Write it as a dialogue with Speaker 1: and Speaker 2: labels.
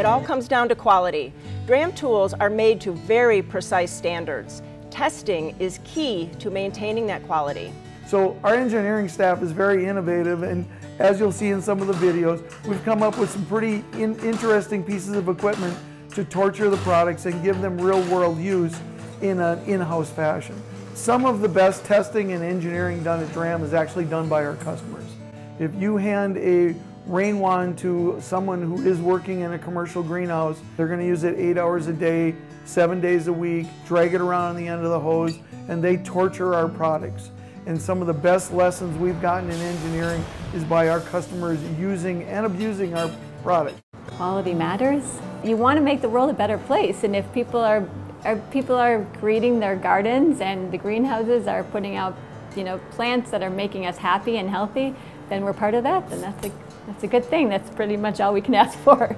Speaker 1: It all comes down to quality. Dramm tools are made to very precise standards. Testing is key to maintaining that quality.
Speaker 2: So our engineering staff is very innovative and as you'll see in some of the videos, we've come up with some pretty in interesting pieces of equipment to torture the products and give them real world use in an in-house fashion. Some of the best testing and engineering done at Dramm is actually done by our customers. If you hand a rain wand to someone who is working in a commercial greenhouse, they're going to use it eight hours a day, seven days a week, drag it around on the end of the hose, and they torture our products. And some of the best lessons we've gotten in engineering is by our customers using and abusing our product.
Speaker 3: Quality matters. You want to make the world a better place, and if people are, are people are creating their gardens and the greenhouses are putting out, you know, plants that are making us happy and healthy, then we're part of that. Then that's a that's a good thing. That's pretty much all we can ask for.